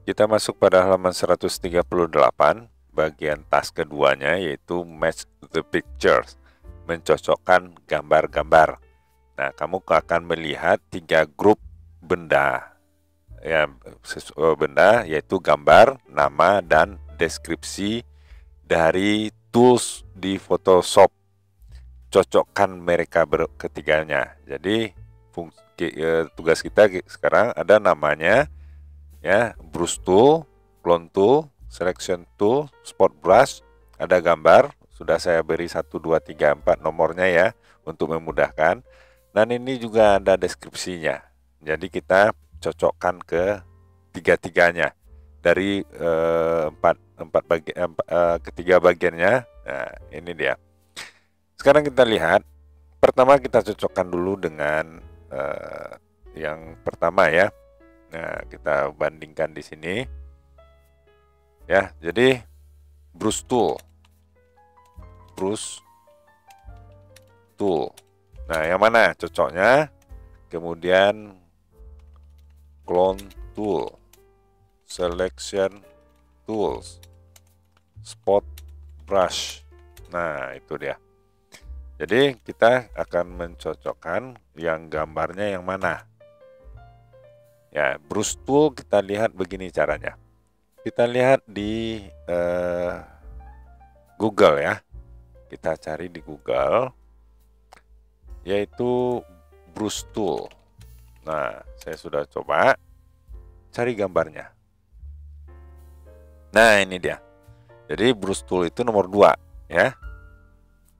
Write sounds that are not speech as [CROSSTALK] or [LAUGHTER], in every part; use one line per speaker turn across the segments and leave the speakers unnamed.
Kita masuk pada halaman 138 bagian tas keduanya yaitu match the pictures, mencocokkan gambar-gambar. Nah, kamu akan melihat tiga grup benda. Ya, eh, benda yaitu gambar, nama dan deskripsi dari tools di Photoshop. Cocokkan mereka ketiganya. Jadi fungsi eh, tugas kita sekarang ada namanya ya, brush tool, clone tool, selection tool, spot brush, ada gambar, sudah saya beri 1 2 3 4 nomornya ya untuk memudahkan. Dan ini juga ada deskripsinya. Jadi kita cocokkan ke tiga-tiganya dari eh, empat empat bagi eh, eh, ketiga bagiannya. Nah, ini dia. Sekarang kita lihat. Pertama kita cocokkan dulu dengan eh, yang pertama ya. Nah, kita bandingkan di sini. Ya jadi brush tool. Brush tool. Nah yang mana cocoknya? Kemudian clone tool. Selection tools. Spot brush. Nah itu dia. Jadi kita akan mencocokkan yang gambarnya yang mana ya brush tool kita lihat begini caranya kita lihat di uh, Google ya. Kita cari di Google yaitu Bruce Tool. Nah, saya sudah coba cari gambarnya. Nah, ini dia. Jadi Bruce Tool itu nomor 2 ya.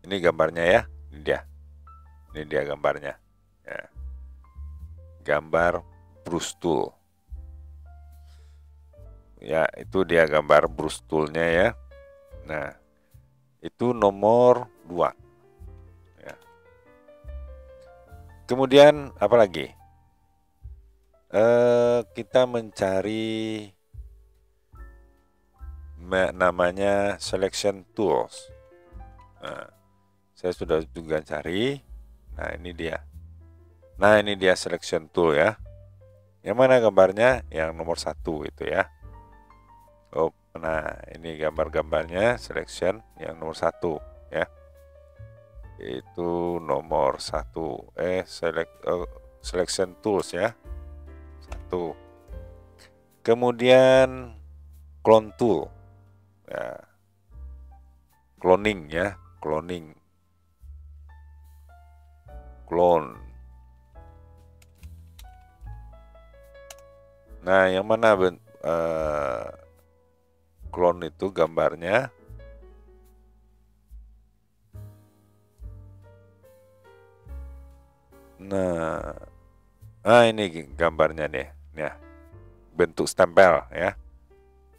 Ini gambarnya ya. Ini dia. Ini dia gambarnya. Ya. Gambar Bruce Tool. Ya itu dia gambar brush toolnya ya. Nah itu nomor 2 ya. kemudian apa lagi? Eh, kita mencari namanya selection tools. Nah, saya sudah juga cari. Nah ini dia. Nah ini dia selection tool ya yang mana gambarnya yang nomor satu itu ya Oh, nah ini gambar-gambarnya selection yang nomor satu ya. Itu nomor satu. Eh, select uh, selection tools ya. Satu. Kemudian clone tool. Ya. Cloning ya, cloning. Clone. Nah, yang mana uh, clone itu gambarnya. Nah, ah ini gambarnya nih, ya, bentuk stempel ya,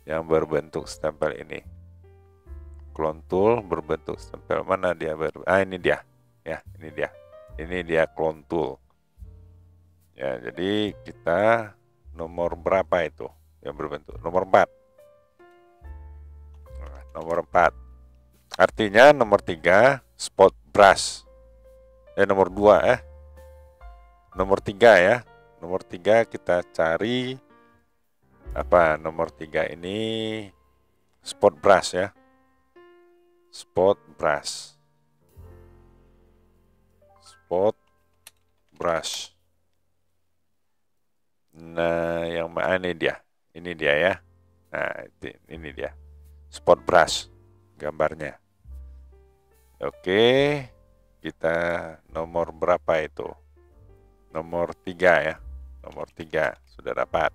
yang berbentuk stempel ini. Clone tool berbentuk stempel. Mana dia ber, ah ini dia, ya, ini dia, ini dia clone tool. Ya, jadi kita nomor berapa itu yang berbentuk? Nomor 4 nomor 4 artinya nomor 3 spot brush. Eh nomor 2 eh. Nomor 3 ya. Nomor 3 kita cari apa nomor 3 ini spot brush ya. Spot brush. Spot brush nah yang mana ini dia ini dia ya nah ini dia spot brush gambarnya. Oke, kita nomor berapa itu? Nomor tiga ya. Nomor tiga sudah dapat.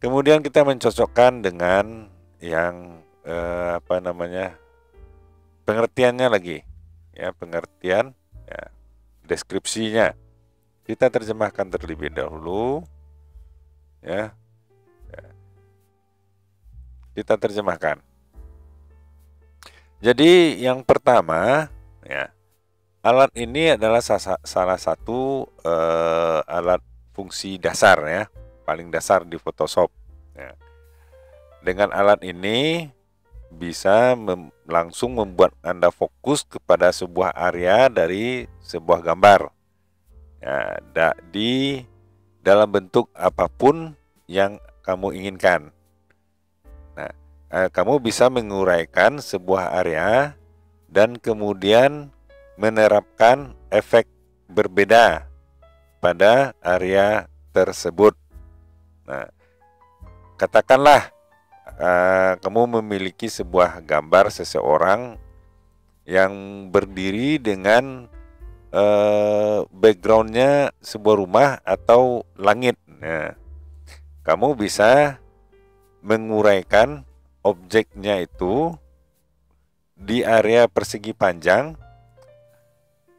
Kemudian kita mencocokkan dengan yang eh, apa namanya? pengertiannya lagi. Ya, pengertian ya, deskripsinya. Kita terjemahkan terlebih dahulu ya kita terjemahkan. Jadi yang pertama ya alat ini adalah salah satu uh, alat fungsi dasar ya paling dasar di Photoshop. Ya. Dengan alat ini bisa mem langsung membuat anda fokus kepada sebuah area dari sebuah gambar. Ya, di dalam bentuk apa pun yang kamu inginkan. Nah, eh, kamu bisa menguraikan sebuah area dan kemudian menerapkan efek berbeda pada area tersebut. Nah, katakanlah uh, kamu memiliki sebuah gambar seseorang yang berdiri dengan uh, backgroundnya sebuah rumah atau langit. Nah, kamu bisa menguraikan objeknya itu di area persegi panjang,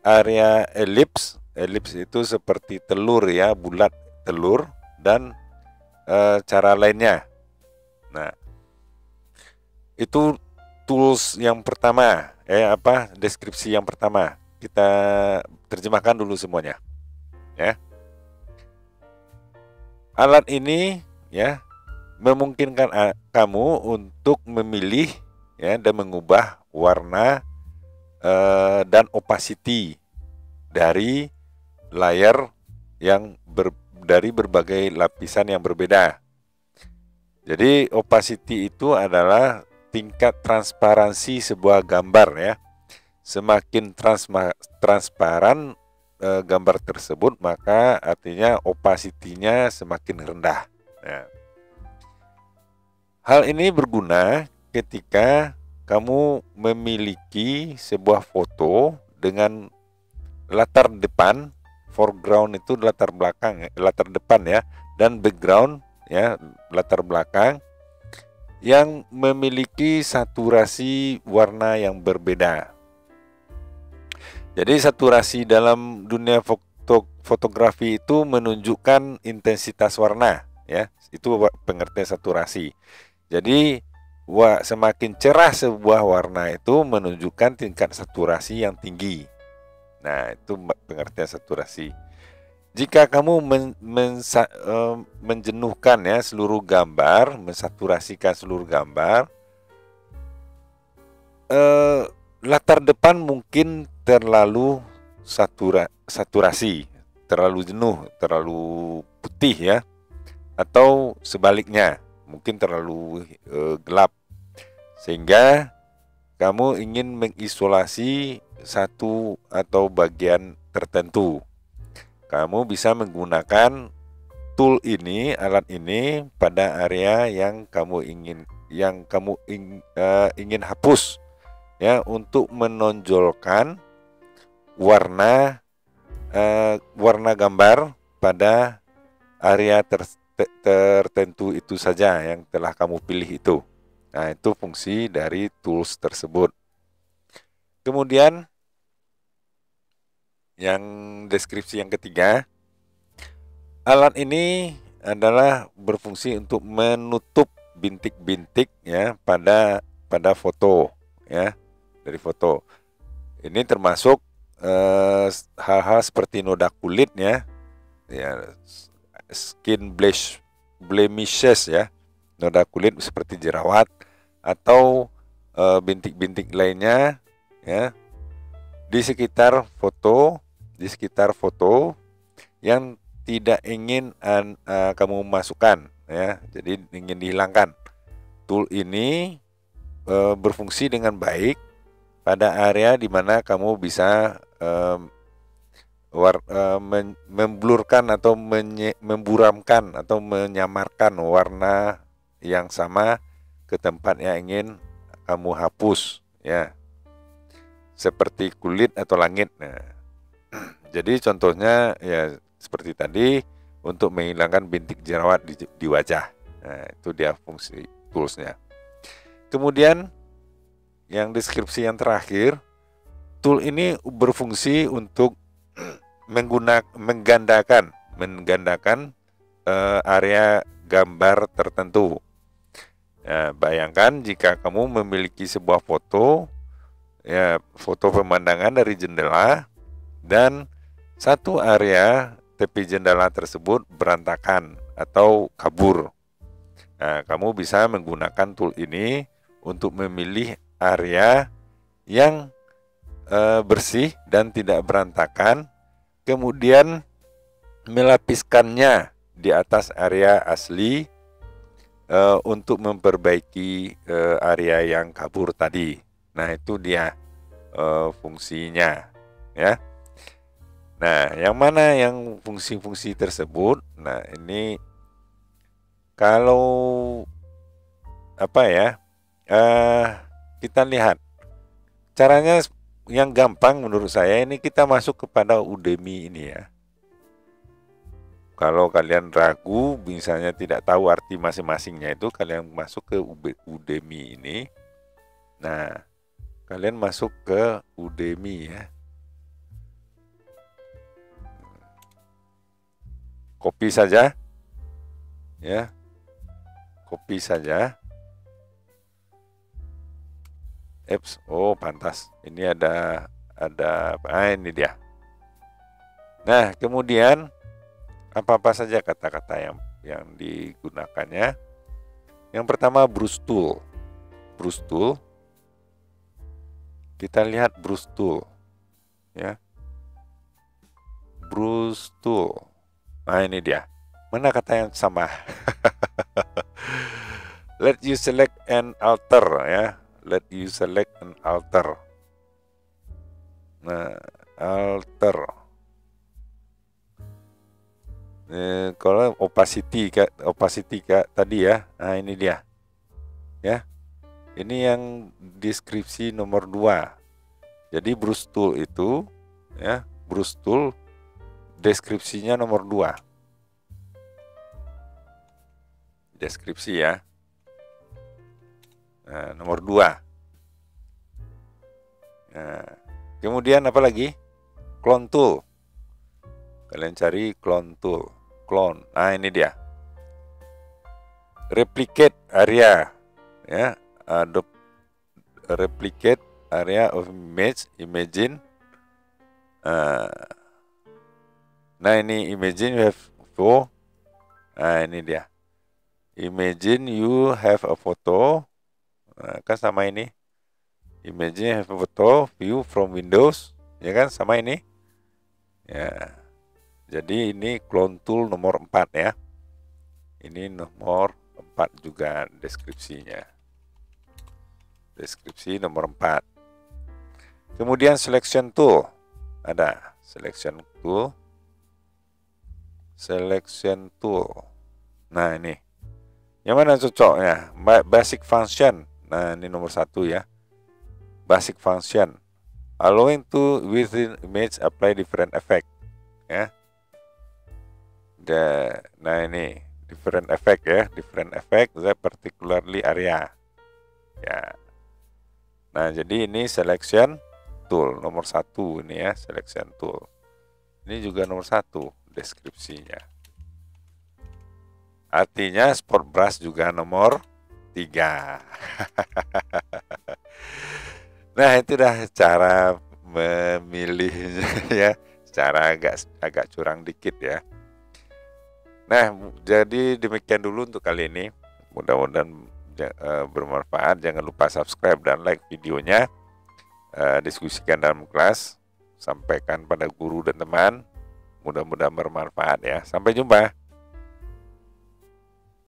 area elips, elips itu seperti telur ya, bulat telur dan e, cara lainnya. Nah, itu tools yang pertama, eh apa deskripsi yang pertama. Kita terjemahkan dulu semuanya. Ya. Alat ini ya memungkinkan kamu untuk memilih ya dan mengubah warna uh, dan opacity dari layar yang ber, dari berbagai lapisan yang berbeda. Jadi opacity itu adalah tingkat transparansi sebuah gambar ya. Semakin transma, transparan e, gambar tersebut maka artinya opacity-nya semakin rendah. Ya. Hal ini berguna ketika kamu memiliki sebuah foto dengan latar depan foreground itu latar belakang ya, latar depan ya dan background ya latar belakang yang memiliki saturasi warna yang berbeda. Jadi saturasi dalam dunia foto fotografi itu menunjukkan intensitas warna ya. Itu pengertian saturasi. Jadi wa, semakin cerah sebuah warna itu menunjukkan tingkat saturasi yang tinggi. Nah, itu pengertian saturasi. Jika kamu men, men, uh, menjenuhkan ya seluruh gambar, mensaturasikan seluruh gambar, uh, latar depan mungkin terlalu satura, saturasi, terlalu jenuh, terlalu putih ya, atau sebaliknya mungkin terlalu uh, gelap sehingga kamu ingin mengisolasi satu atau bagian tertentu. Kamu bisa menggunakan tool ini, alat ini pada area yang kamu ingin yang kamu ing, uh, ingin hapus ya untuk menonjolkan warna uh, warna gambar pada area ter, tertentu itu saja yang telah kamu pilih itu. Nah, itu fungsi dari tools tersebut. Kemudian yang deskripsi yang ketiga, alat ini adalah berfungsi untuk menutup bintik-bintik ya pada pada foto ya dari foto. Ini termasuk eh, hal-hal eh, seperti noda kulit ya, ya skin bleach, blemishes ya, noda kulit seperti jerawat atau eh, bintik-bintik uh, lainnya ya. Di sekitar foto, di sekitar foto yang tidak ingin uh, kamu masukkan ya, jadi ingin dihilangkan. Tool ini uh, berfungsi dengan baik pada area di mana kamu bisa um, war, uh, memblurkan atau menye, memburamkan atau menyamarkan warna yang sama ke tempat yang ingin kamu hapus ya. Seperti kulit atau langit nah. [CLEARS THROAT] Jadi contohnya ya seperti tadi untuk menghilangkan bintik jerawat di, di wajah. Nah itu dia fungsi toolsnya. Kemudian yang deskripsi yang terakhir tool ini berfungsi untuk menggunakan menggandakan menggandakan uh, area gambar tertentu. Ya, bayangkan jika kamu memiliki sebuah foto, ya foto pemandangan dari jendela dan satu area tepi jendela tersebut berantakan atau kabur. Nah, kamu bisa menggunakan tool ini untuk memilih area yang e, bersih dan tidak berantakan kemudian melapiskannya di atas area asli uh, untuk memperbaiki uh, area yang kabur tadi. Nah, itu dia uh, fungsinya ya. Nah, yang mana yang fungsi-fungsi tersebut? Nah, ini kalau apa ya? Kita lihat caranya yang gampang menurut saya ini kita masuk kepada Udemy ini ya. Kalau kalian ragu, misalnya tidak tahu arti masing-masingnya itu, kalian masuk ke Udemy ini. Nah, kalian masuk ke Udemy ya. Copy saja. Ya. Copy saja. Apps. Oh, pantas. Ini ada ada ah ini dia. Nah, kemudian apa-apa saja kata-kata yang yang digunakannya. Yang pertama. Bruce Tool. Kita lihat Bruce Tool. Ya. Bruce Tool. Nah, ini dia. Mana kata yang sama? [LAUGHS] Let you select an alter ya. Let you select an alter. Nah, alter eh, kalau opacity kak opacity kak tadi ya. Nah ini dia. Ya. Ini yang deskripsi nomor 2 jadi Bruce Tool itu ya Bruce Tool deskripsinya nomor 2 deskripsi ya nah, nomor 2 nah, kemudian apa lagi clone tool kalian cari clone tool clone. Nah, ini dia. Replicate area ya, adopt replicate area of image, imagine uh, Nah, ini imagine you have four. Nah, ini dia. Imagine you have a photo. Nah, kan sama ini. Imagine you have a photo view from Windows. Ya kan sama ini. Ya. Jadi ini clone tool nomor 4 ya. Ini nomor 4 juga deskripsinya. Deskripsi nomor 4. Kemudian selection tool. Ada selection tool. Selection tool. Nah, ini. Yang mana cocoknya? Basic function. Nah, ini nomor satu ya. Basic function. Allowing to within image apply different effect. Ya the, nah ini different effect ya different effect that particularly area ya nah jadi ini selection tool nomor satu ini ya selection tool ini juga nomor satu deskripsinya artinya sport brush juga nomor tiga nah itu dah cara memilihnya [LAUGHS] ya cara agak agak curang dikit ya Nah, jadi demikian dulu untuk kali ini. Mudah-mudahan uh, bermanfaat. Jangan lupa subscribe dan like videonya. Uh, diskusikan dalam kelas. Sampaikan pada guru dan teman. Mudah-mudahan bermanfaat ya. Sampai jumpa.